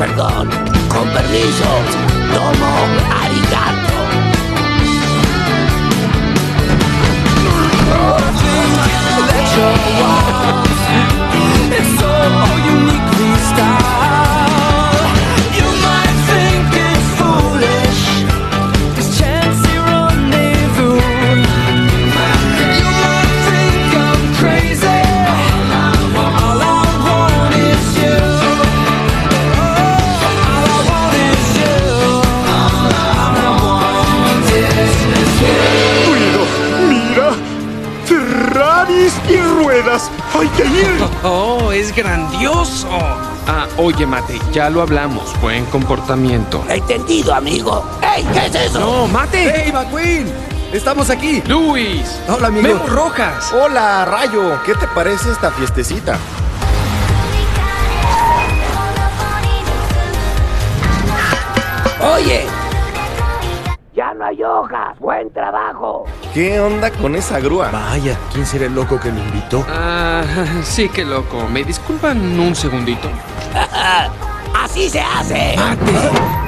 perdón, con permiso, tomo arigato. Mis ruedas! ¡Hay que ir! ¡Oh, es grandioso! Ah, oye, Mate, ya lo hablamos. Buen comportamiento. Entendido, amigo. ¡Ey! ¿Qué es eso? ¡No, Mate! ¡Hey, McQueen! ¡Estamos aquí! ¡Luis! Hola, amigo. ¡Memo Rojas! Hola, Rayo. ¿Qué te parece esta fiestecita? Oye. Hay hojas. Buen trabajo. ¿Qué onda con esa grúa? Vaya, ¿quién será el loco que me invitó? Ah, sí, qué loco. ¿Me disculpan un segundito? Así se hace. Mate,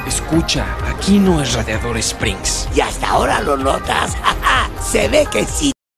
escucha, aquí no es Radiador Springs. Y hasta ahora lo notas. se ve que sí